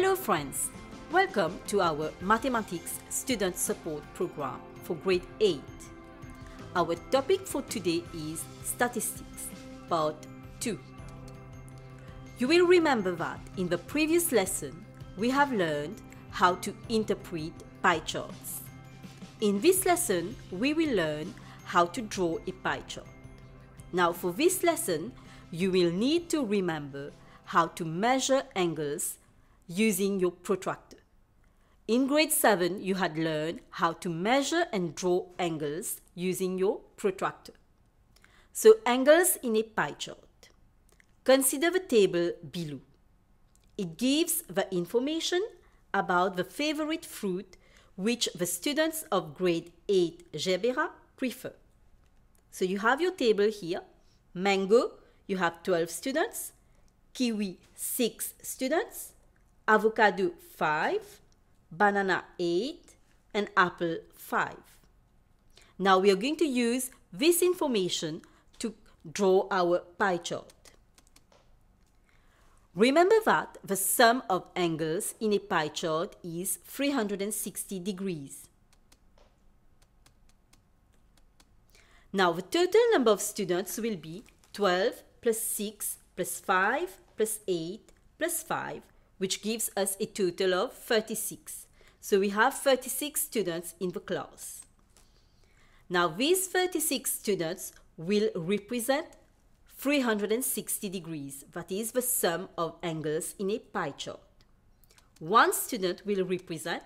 Hello friends, welcome to our Mathematics Student Support Program for Grade 8. Our topic for today is Statistics, Part 2. You will remember that in the previous lesson we have learned how to interpret pie charts. In this lesson we will learn how to draw a pie chart. Now for this lesson you will need to remember how to measure angles using your protractor. In grade 7, you had learned how to measure and draw angles using your protractor. So angles in a pie chart. Consider the table below. It gives the information about the favorite fruit which the students of grade 8 Gerbera prefer. So you have your table here. Mango, you have 12 students. Kiwi, 6 students avocado 5, banana 8, and apple 5. Now we are going to use this information to draw our pie chart. Remember that the sum of angles in a pie chart is 360 degrees. Now the total number of students will be 12 plus 6 plus 5 plus 8 plus 5 which gives us a total of 36. So we have 36 students in the class. Now these 36 students will represent 360 degrees, that is the sum of angles in a pie chart. One student will represent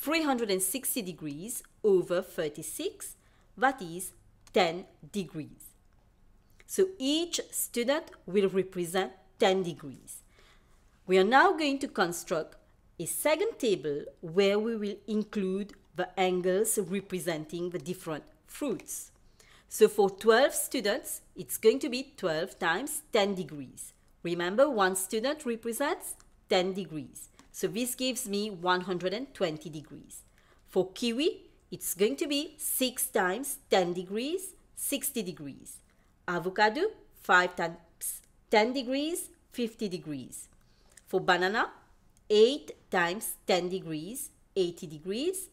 360 degrees over 36, that is 10 degrees. So each student will represent 10 degrees. We are now going to construct a second table where we will include the angles representing the different fruits. So for 12 students, it's going to be 12 times 10 degrees. Remember, one student represents 10 degrees. So this gives me 120 degrees. For kiwi, it's going to be 6 times 10 degrees, 60 degrees. Avocado, 5 times 10 degrees, 50 degrees. For banana, 8 times 10 degrees, 80 degrees.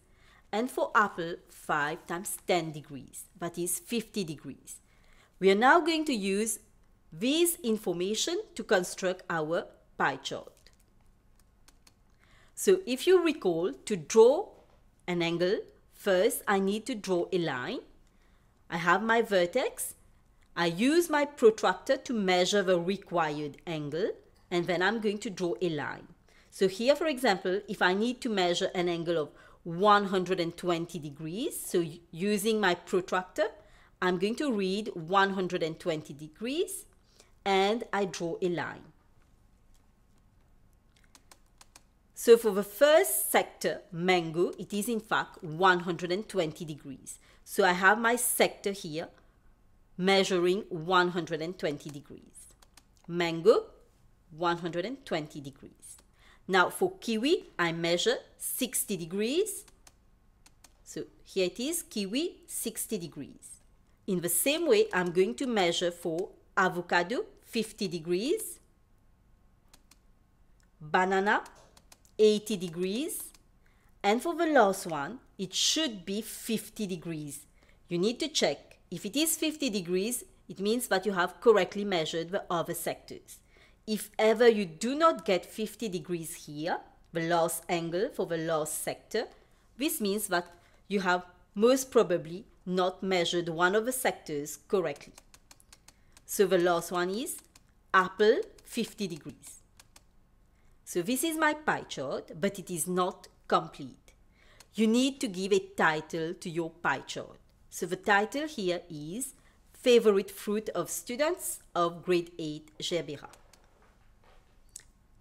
And for apple, 5 times 10 degrees, that is 50 degrees. We are now going to use this information to construct our pie chart. So if you recall, to draw an angle, first I need to draw a line. I have my vertex. I use my protractor to measure the required angle and then I'm going to draw a line. So here, for example, if I need to measure an angle of 120 degrees, so using my protractor, I'm going to read 120 degrees and I draw a line. So for the first sector, mango, it is in fact 120 degrees. So I have my sector here measuring 120 degrees. Mango, 120 degrees. Now for kiwi, I measure 60 degrees. So here it is, kiwi, 60 degrees. In the same way, I'm going to measure for avocado, 50 degrees. Banana, 80 degrees. And for the last one, it should be 50 degrees. You need to check. If it is 50 degrees, it means that you have correctly measured the other sectors. If ever you do not get 50 degrees here, the last angle for the last sector, this means that you have most probably not measured one of the sectors correctly. So the last one is apple 50 degrees. So this is my pie chart, but it is not complete. You need to give a title to your pie chart. So the title here is Favorite Fruit of Students of Grade 8 Gerbera.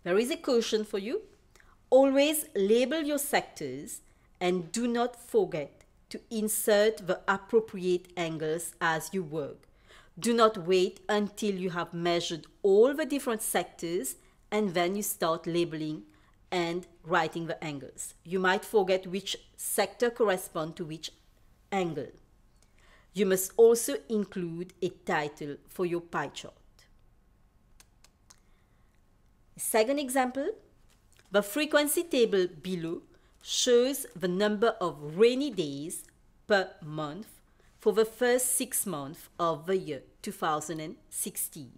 There is a caution for you. Always label your sectors and do not forget to insert the appropriate angles as you work. Do not wait until you have measured all the different sectors and then you start labeling and writing the angles. You might forget which sector correspond to which angle. You must also include a title for your pie chart. Second example, The frequency table below shows the number of rainy days per month for the first six months of the year 2016.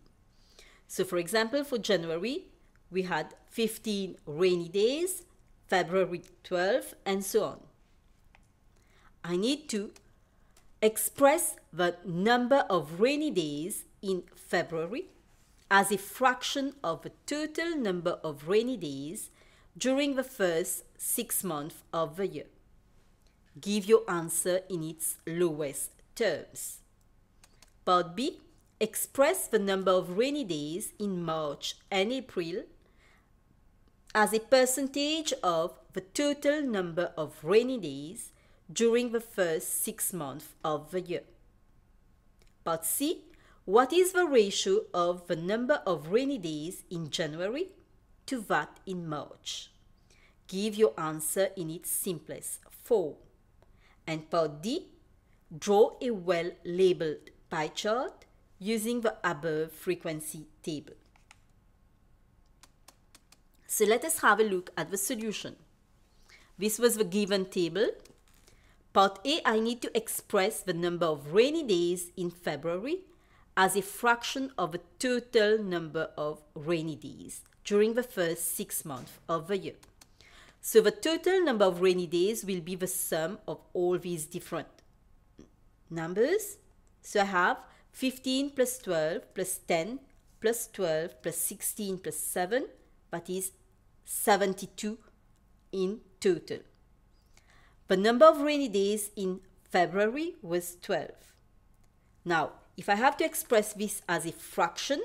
So for example, for January, we had 15 rainy days, February 12, and so on. I need to express the number of rainy days in February as a fraction of the total number of rainy days during the first six months of the year. Give your answer in its lowest terms. Part B. Express the number of rainy days in March and April as a percentage of the total number of rainy days during the first six months of the year. Part C. What is the ratio of the number of rainy days in January to that in March? Give your answer in its simplest form. And part D. Draw a well-labeled pie chart using the above frequency table. So let us have a look at the solution. This was the given table. Part A, I need to express the number of rainy days in February as a fraction of the total number of rainy days during the first six months of the year. So the total number of rainy days will be the sum of all these different numbers. So I have 15 plus 12 plus 10 plus 12 plus 16 plus 7 that is 72 in total. The number of rainy days in February was 12. Now, if I have to express this as a fraction,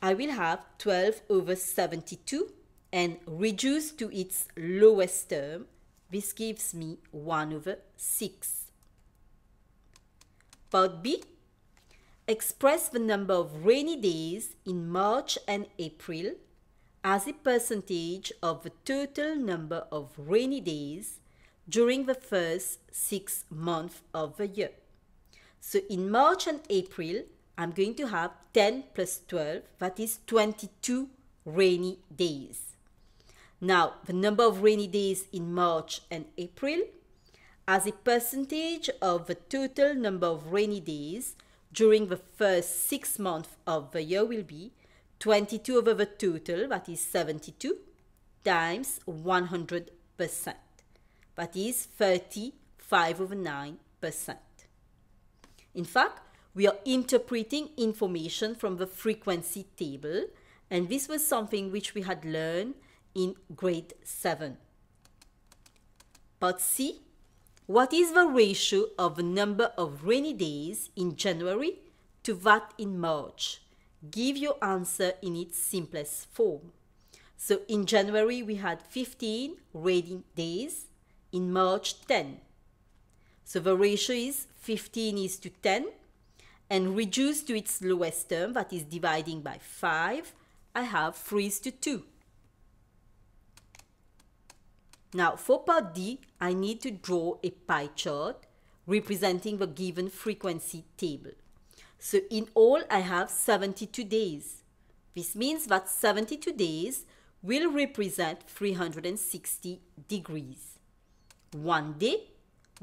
I will have 12 over 72 and reduce to its lowest term. This gives me 1 over 6. Part B. Express the number of rainy days in March and April as a percentage of the total number of rainy days during the first six months of the year. So in March and April, I'm going to have 10 plus 12, that is 22 rainy days. Now, the number of rainy days in March and April as a percentage of the total number of rainy days during the first six months of the year will be 22 over the total, that is 72, times 100%. That is 35 over 9%. In fact, we are interpreting information from the frequency table, and this was something which we had learned in grade 7. Part C. What is the ratio of the number of rainy days in January to that in March? Give your answer in its simplest form. So in January we had 15 rainy days, in March 10. So the ratio is 15 is to 10 and reduced to its lowest term that is dividing by 5 I have 3 is to 2. Now for part D, I need to draw a pie chart representing the given frequency table. So in all, I have 72 days. This means that 72 days will represent 360 degrees. One day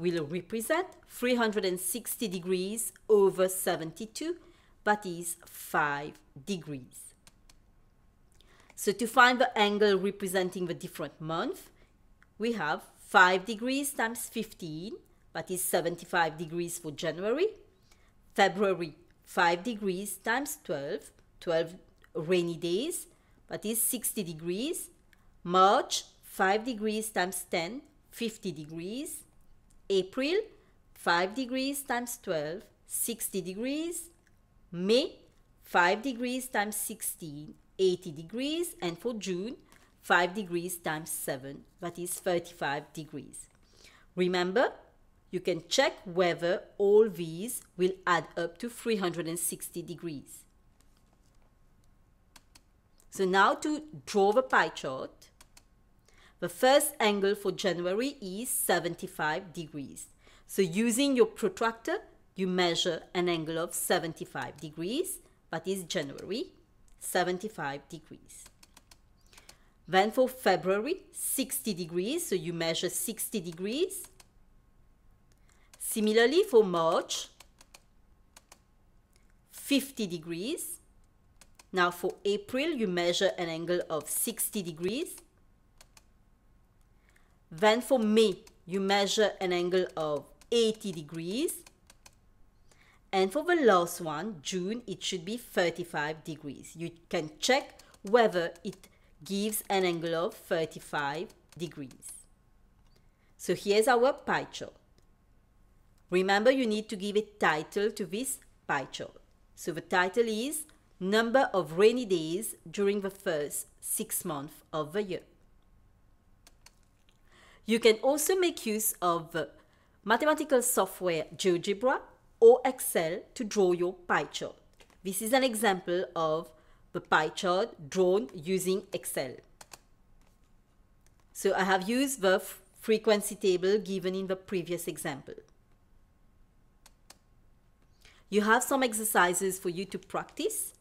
will represent 360 degrees over 72, that is 5 degrees. So to find the angle representing the different month, we have 5 degrees times 15, that is 75 degrees for January. February, 5 degrees times 12, 12 rainy days, that is 60 degrees. March, 5 degrees times 10, 50 degrees. April, 5 degrees times 12, 60 degrees. May, 5 degrees times 16, 80 degrees. And for June, 5 degrees times 7, that is 35 degrees. Remember, you can check whether all these will add up to 360 degrees. So now to draw the pie chart, the first angle for January is 75 degrees. So using your protractor, you measure an angle of 75 degrees, that is January, 75 degrees. Then for February, 60 degrees, so you measure 60 degrees. Similarly for March, 50 degrees. Now for April, you measure an angle of 60 degrees. Then for May, you measure an angle of 80 degrees. And for the last one, June, it should be 35 degrees. You can check whether it gives an angle of 35 degrees. So here's our pie chart. Remember, you need to give a title to this pie chart. So the title is Number of Rainy Days During the First Six Months of the Year. You can also make use of mathematical software GeoGebra or Excel to draw your pie chart. This is an example of the pie chart drawn using Excel. So I have used the frequency table given in the previous example. You have some exercises for you to practice.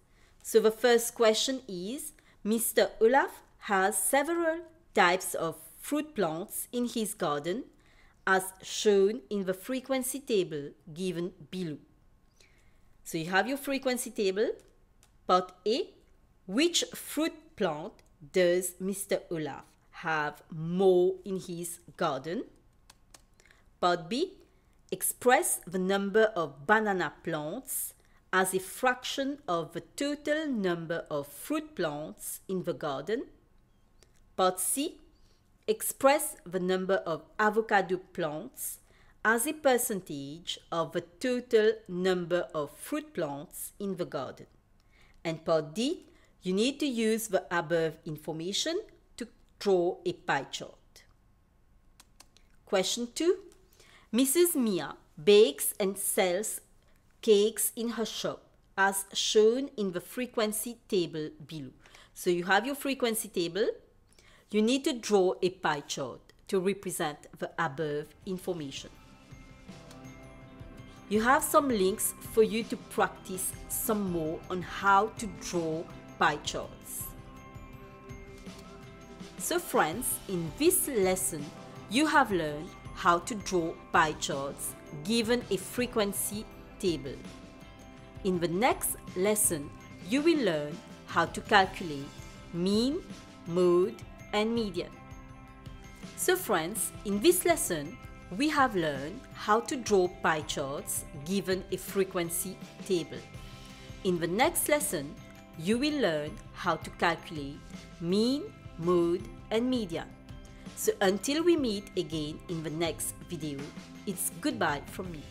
So the first question is, Mr. Olaf has several types of fruit plants in his garden as shown in the frequency table given below. So you have your frequency table. Part A, which fruit plant does Mr. Olaf have more in his garden? Part B, express the number of banana plants as a fraction of the total number of fruit plants in the garden. Part C, express the number of avocado plants as a percentage of the total number of fruit plants in the garden. And part D, you need to use the above information to draw a pie chart. Question 2. Mrs. Mia bakes and sells cakes in her shop as shown in the frequency table below. So you have your frequency table. You need to draw a pie chart to represent the above information. You have some links for you to practice some more on how to draw pie charts. So friends, in this lesson, you have learned how to draw pie charts given a frequency table. In the next lesson, you will learn how to calculate mean, mode, and median. So friends, in this lesson, we have learned how to draw pie charts given a frequency table. In the next lesson, you will learn how to calculate mean, mode, and median. So until we meet again in the next video, it's goodbye from me.